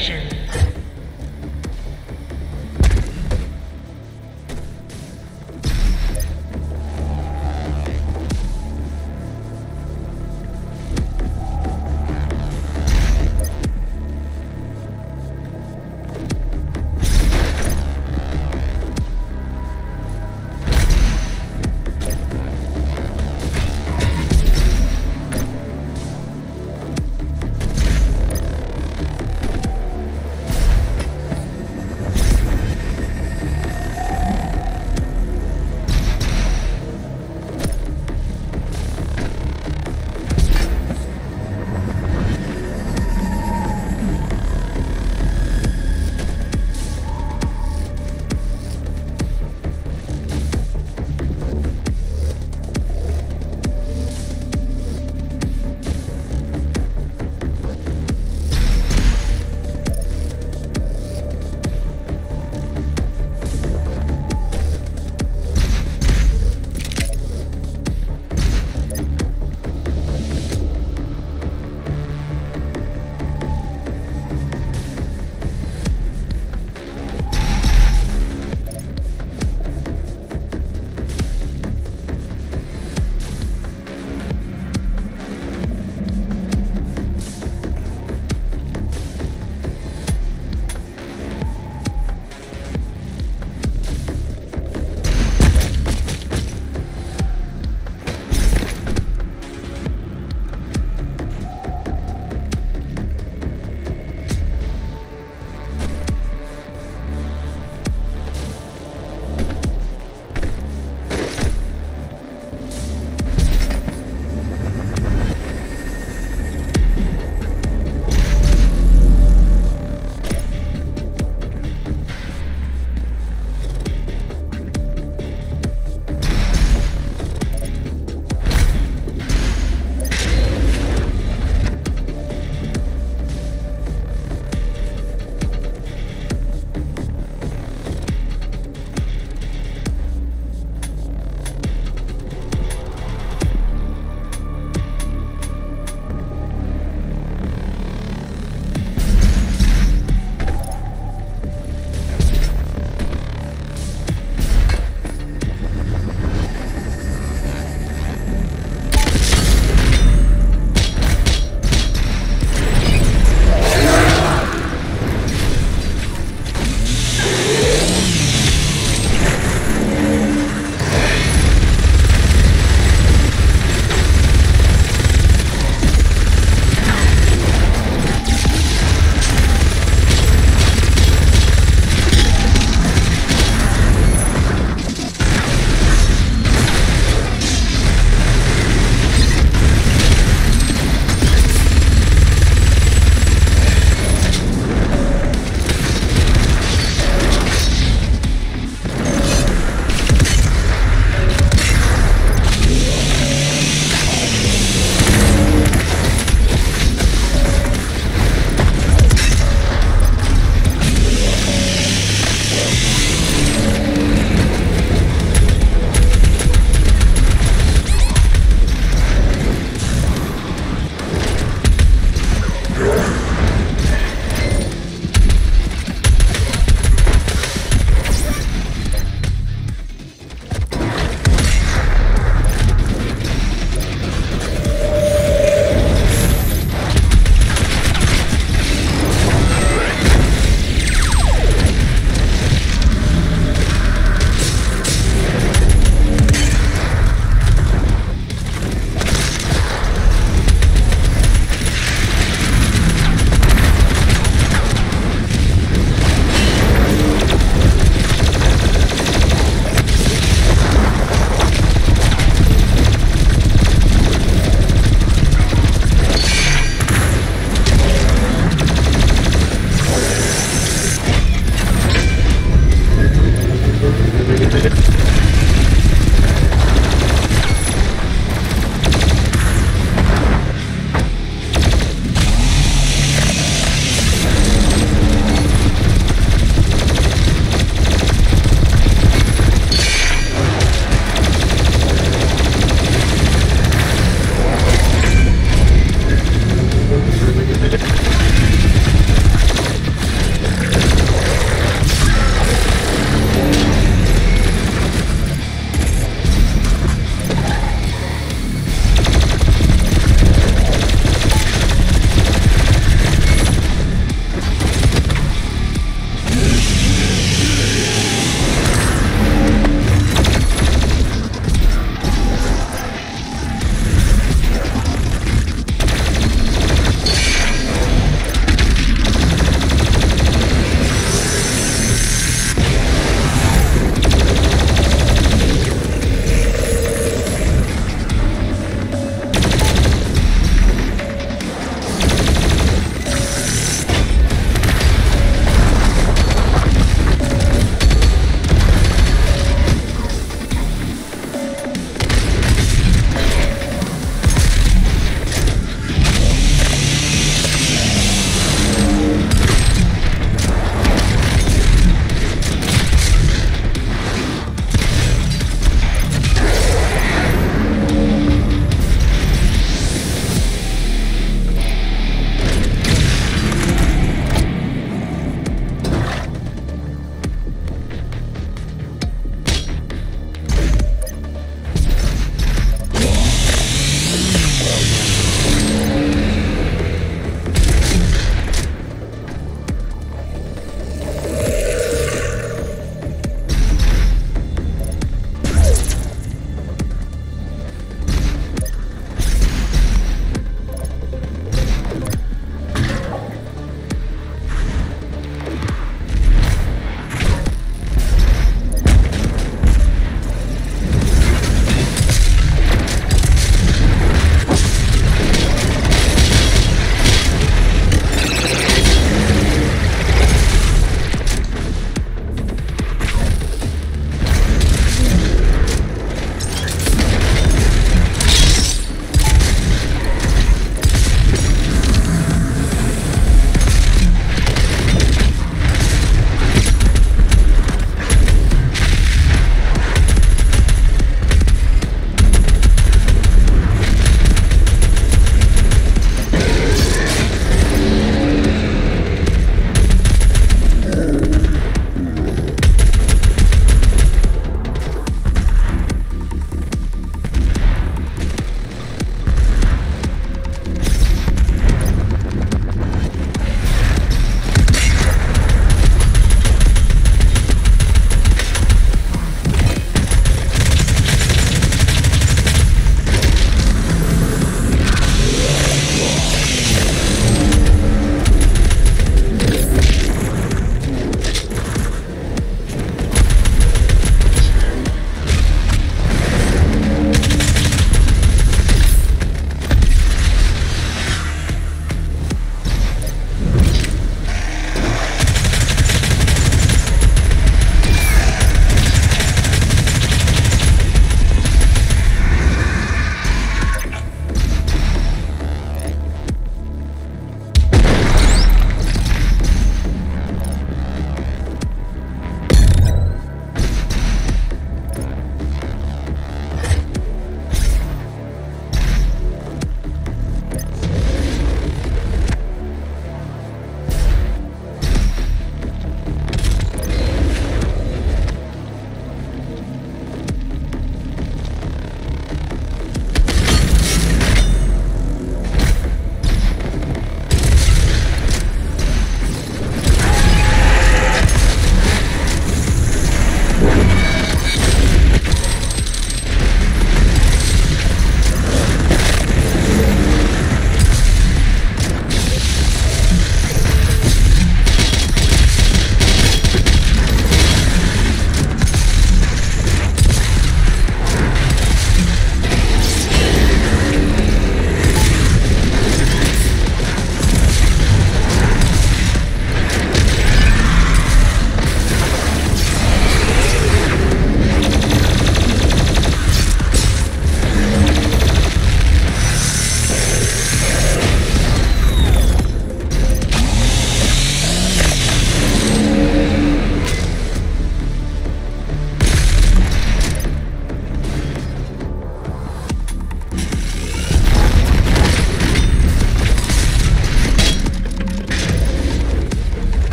Extraction.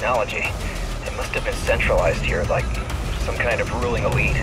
Technology. It must have been centralized here, like some kind of ruling elite.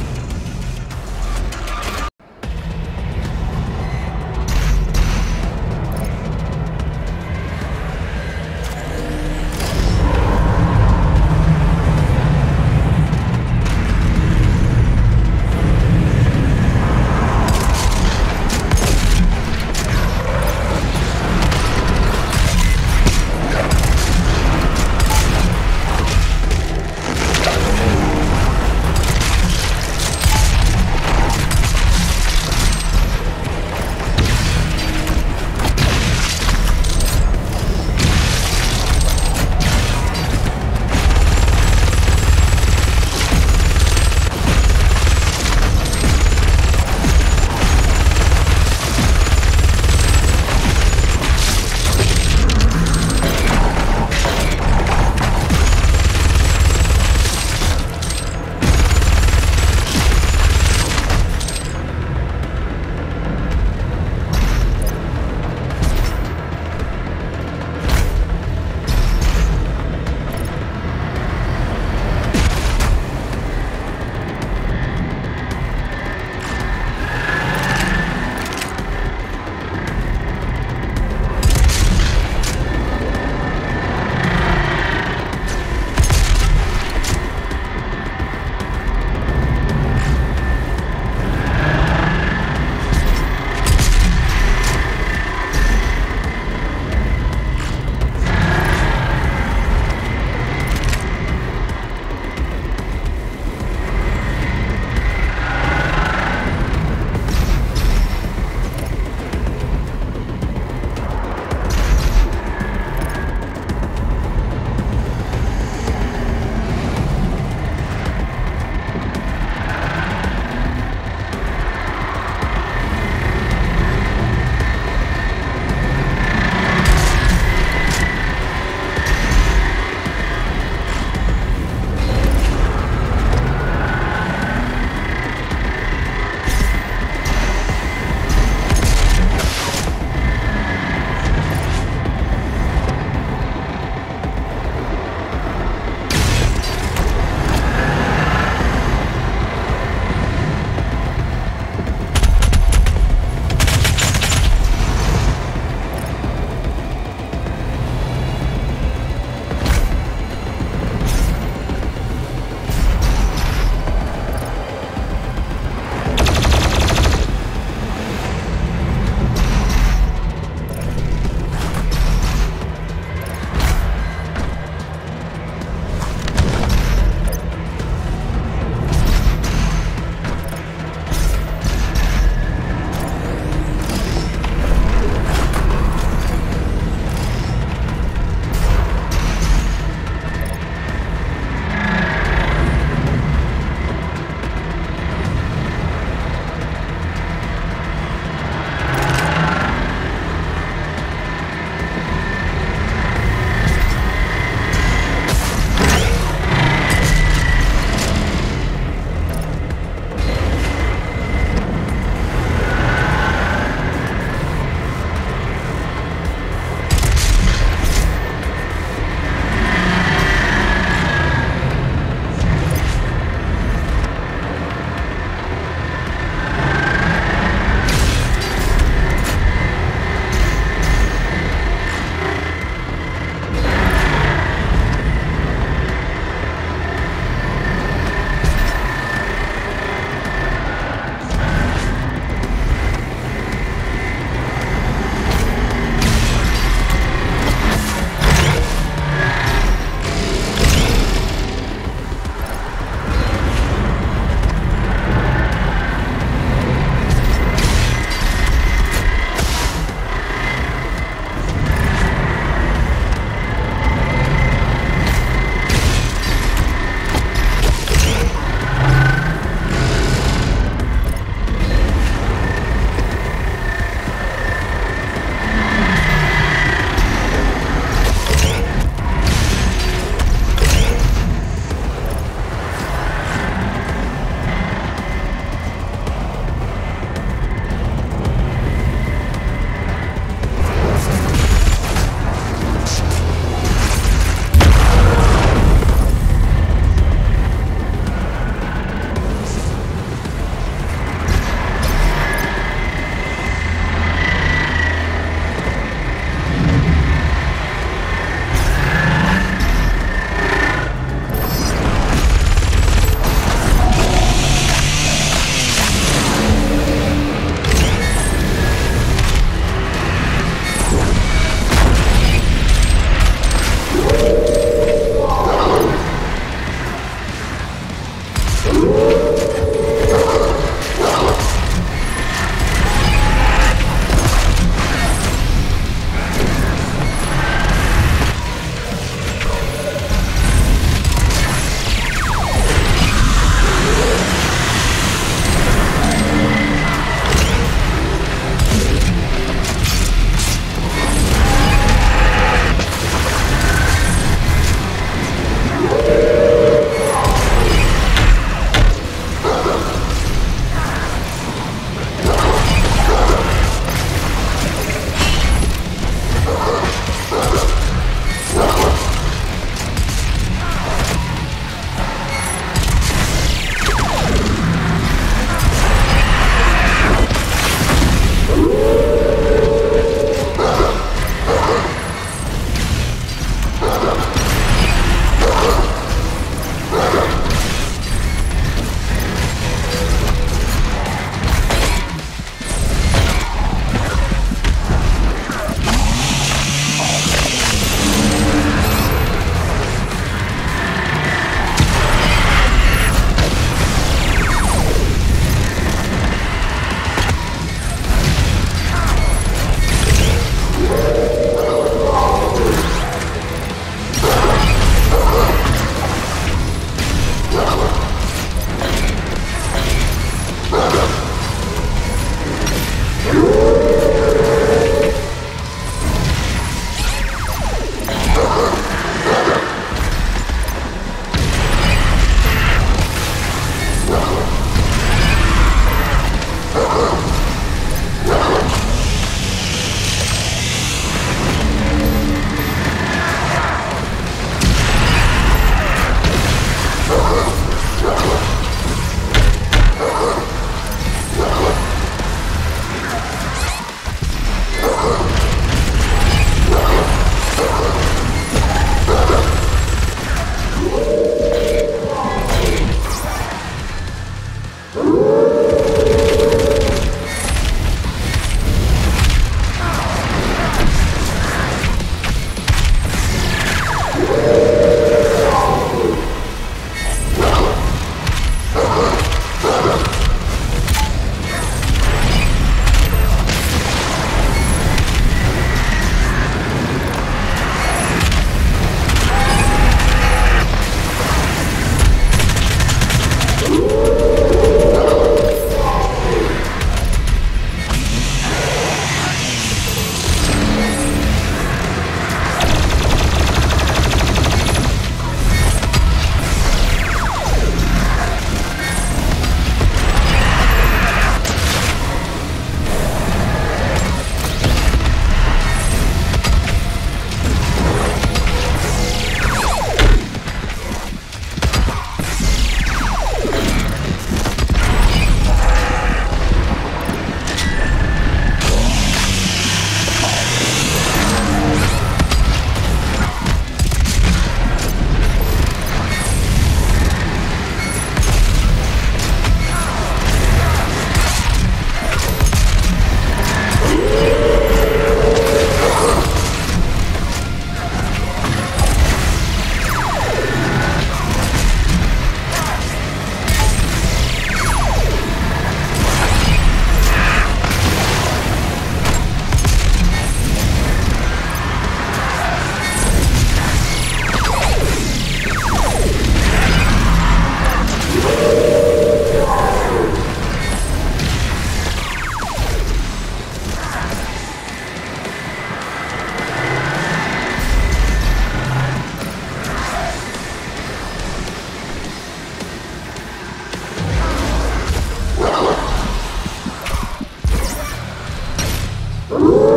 Música